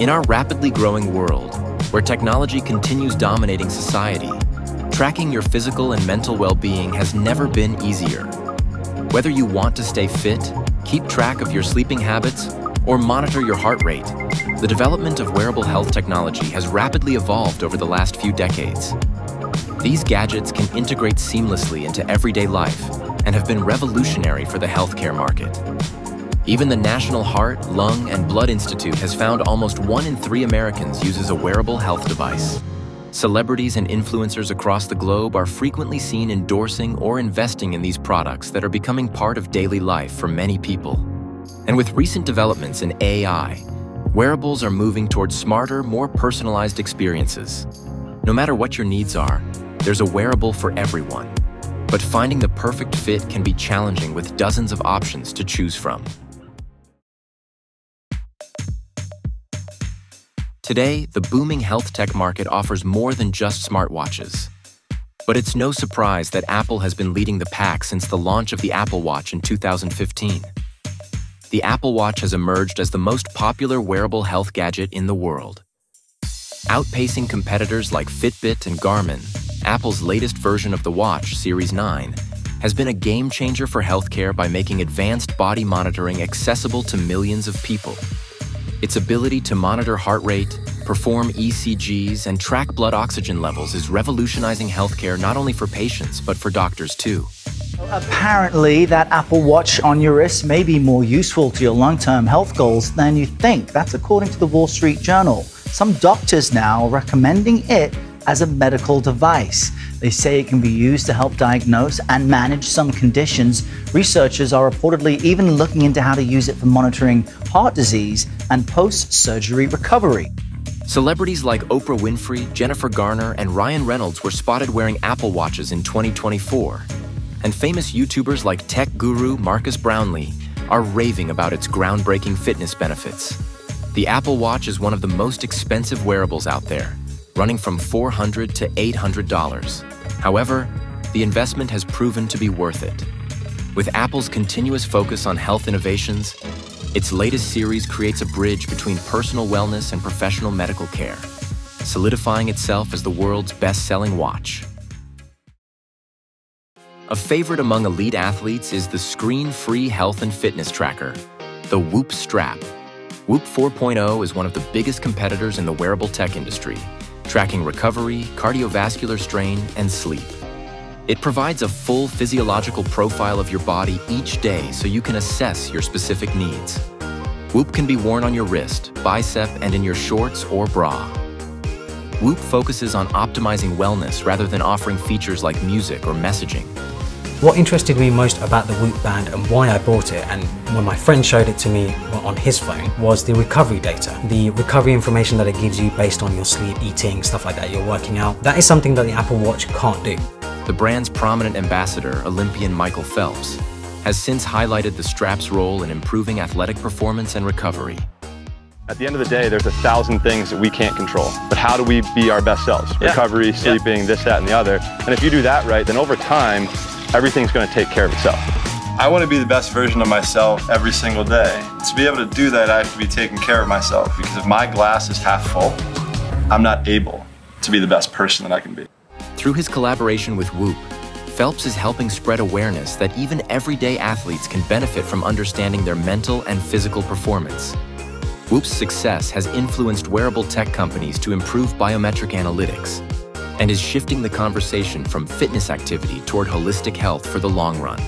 In our rapidly growing world, where technology continues dominating society, tracking your physical and mental well-being has never been easier. Whether you want to stay fit, keep track of your sleeping habits, or monitor your heart rate, the development of wearable health technology has rapidly evolved over the last few decades. These gadgets can integrate seamlessly into everyday life and have been revolutionary for the healthcare market. Even the National Heart, Lung, and Blood Institute has found almost one in three Americans uses a wearable health device. Celebrities and influencers across the globe are frequently seen endorsing or investing in these products that are becoming part of daily life for many people. And with recent developments in AI, wearables are moving towards smarter, more personalized experiences. No matter what your needs are, there's a wearable for everyone. But finding the perfect fit can be challenging with dozens of options to choose from. Today, the booming health tech market offers more than just smartwatches. But it's no surprise that Apple has been leading the pack since the launch of the Apple Watch in 2015. The Apple Watch has emerged as the most popular wearable health gadget in the world. Outpacing competitors like Fitbit and Garmin, Apple's latest version of the watch, Series 9, has been a game changer for healthcare by making advanced body monitoring accessible to millions of people. Its ability to monitor heart rate, perform ECGs, and track blood oxygen levels is revolutionizing healthcare not only for patients, but for doctors too. Apparently, that Apple Watch on your wrist may be more useful to your long term health goals than you think. That's according to the Wall Street Journal. Some doctors now are recommending it as a medical device. They say it can be used to help diagnose and manage some conditions. Researchers are reportedly even looking into how to use it for monitoring heart disease and post surgery recovery. Celebrities like Oprah Winfrey, Jennifer Garner, and Ryan Reynolds were spotted wearing Apple Watches in 2024. And famous YouTubers like tech guru Marques Brownlee are raving about its groundbreaking fitness benefits. The Apple Watch is one of the most expensive wearables out there, running from 400 to $800. However, the investment has proven to be worth it. With Apple's continuous focus on health innovations, its latest series creates a bridge between personal wellness and professional medical care, solidifying itself as the world's best-selling watch. A favorite among elite athletes is the screen-free health and fitness tracker, the Whoop Strap. Whoop 4.0 is one of the biggest competitors in the wearable tech industry, tracking recovery, cardiovascular strain, and sleep. It provides a full physiological profile of your body each day so you can assess your specific needs. Whoop can be worn on your wrist, bicep, and in your shorts or bra. Whoop focuses on optimizing wellness rather than offering features like music or messaging. What interested me most about the Whoop band and why I bought it, and when my friend showed it to me on his phone, was the recovery data. The recovery information that it gives you based on your sleep, eating, stuff like that, you're working out. That is something that the Apple Watch can't do. The brand's prominent ambassador, Olympian Michael Phelps, has since highlighted the strap's role in improving athletic performance and recovery. At the end of the day, there's a thousand things that we can't control. But how do we be our best selves? Yeah. Recovery, sleeping, yeah. this, that, and the other. And if you do that right, then over time, everything's going to take care of itself. I want to be the best version of myself every single day. To be able to do that, I have to be taking care of myself because if my glass is half full, I'm not able to be the best person that I can be. Through his collaboration with Whoop, Phelps is helping spread awareness that even everyday athletes can benefit from understanding their mental and physical performance. Whoop's success has influenced wearable tech companies to improve biometric analytics, and is shifting the conversation from fitness activity toward holistic health for the long run.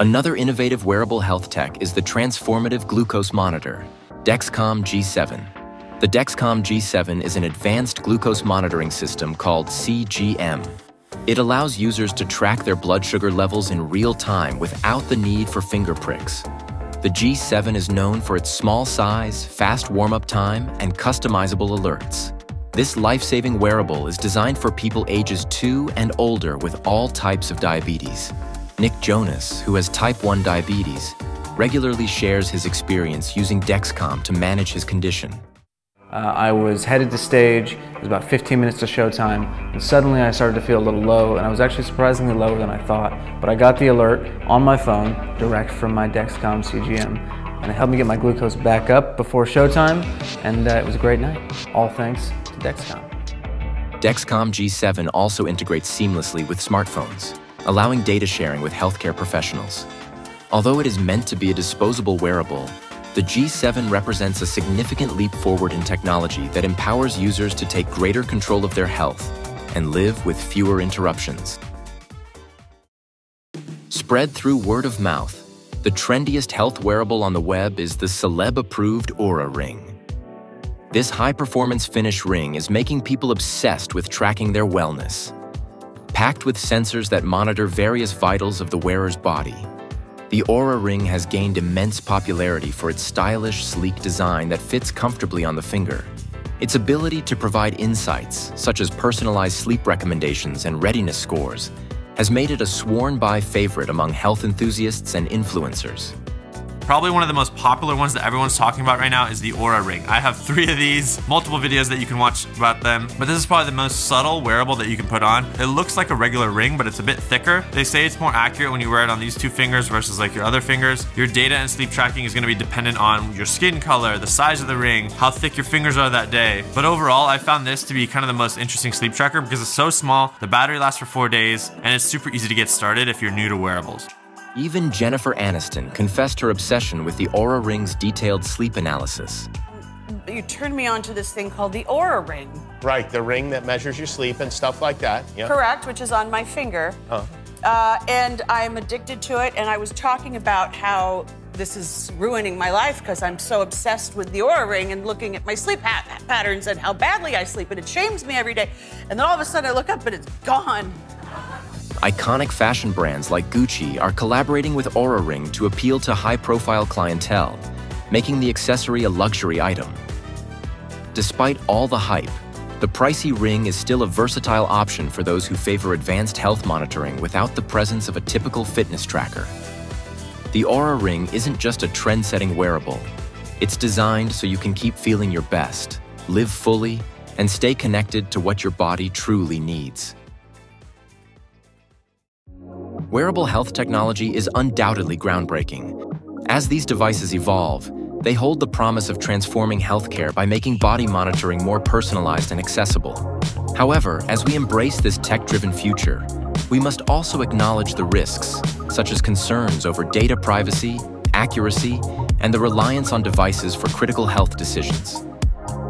Another innovative wearable health tech is the transformative glucose monitor, Dexcom G7. The Dexcom G7 is an advanced glucose monitoring system called CGM. It allows users to track their blood sugar levels in real time without the need for finger pricks. The G7 is known for its small size, fast warm-up time, and customizable alerts. This life-saving wearable is designed for people ages 2 and older with all types of diabetes. Nick Jonas, who has type 1 diabetes, regularly shares his experience using Dexcom to manage his condition. Uh, I was headed to stage, it was about 15 minutes to showtime, and suddenly I started to feel a little low, and I was actually surprisingly lower than I thought. But I got the alert on my phone, direct from my Dexcom CGM, and it helped me get my glucose back up before showtime, and uh, it was a great night, all thanks Dexcom. Dexcom G7 also integrates seamlessly with smartphones, allowing data sharing with healthcare professionals. Although it is meant to be a disposable wearable, the G7 represents a significant leap forward in technology that empowers users to take greater control of their health and live with fewer interruptions. Spread through word of mouth, the trendiest health wearable on the web is the celeb-approved Oura Ring. This high-performance finish ring is making people obsessed with tracking their wellness. Packed with sensors that monitor various vitals of the wearer's body, the Oura Ring has gained immense popularity for its stylish, sleek design that fits comfortably on the finger. Its ability to provide insights, such as personalized sleep recommendations and readiness scores, has made it a sworn-by favorite among health enthusiasts and influencers. Probably one of the most popular ones that everyone's talking about right now is the Oura Ring. I have three of these, multiple videos that you can watch about them, but this is probably the most subtle wearable that you can put on. It looks like a regular ring, but it's a bit thicker. They say it's more accurate when you wear it on these two fingers versus like your other fingers. Your data and sleep tracking is gonna be dependent on your skin color, the size of the ring, how thick your fingers are that day. But overall, I found this to be kind of the most interesting sleep tracker because it's so small, the battery lasts for four days, and it's super easy to get started if you're new to wearables. Even Jennifer Aniston confessed her obsession with the Oura Ring's detailed sleep analysis. You turned me on to this thing called the Oura Ring. Right, the ring that measures your sleep and stuff like that. Yeah. Correct, which is on my finger. Huh. Uh, and I'm addicted to it, and I was talking about how this is ruining my life because I'm so obsessed with the Oura Ring and looking at my sleep pa patterns and how badly I sleep, and it shames me every day. And then all of a sudden I look up and it's gone. Iconic fashion brands like Gucci are collaborating with Oura Ring to appeal to high-profile clientele, making the accessory a luxury item. Despite all the hype, the pricey ring is still a versatile option for those who favor advanced health monitoring without the presence of a typical fitness tracker. The Oura Ring isn't just a trend-setting wearable. It's designed so you can keep feeling your best, live fully, and stay connected to what your body truly needs. Wearable health technology is undoubtedly groundbreaking. As these devices evolve, they hold the promise of transforming healthcare by making body monitoring more personalized and accessible. However, as we embrace this tech-driven future, we must also acknowledge the risks, such as concerns over data privacy, accuracy, and the reliance on devices for critical health decisions.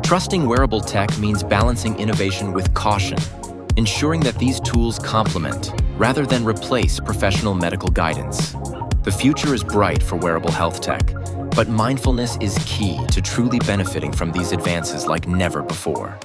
Trusting wearable tech means balancing innovation with caution, ensuring that these tools complement, rather than replace professional medical guidance. The future is bright for wearable health tech, but mindfulness is key to truly benefiting from these advances like never before.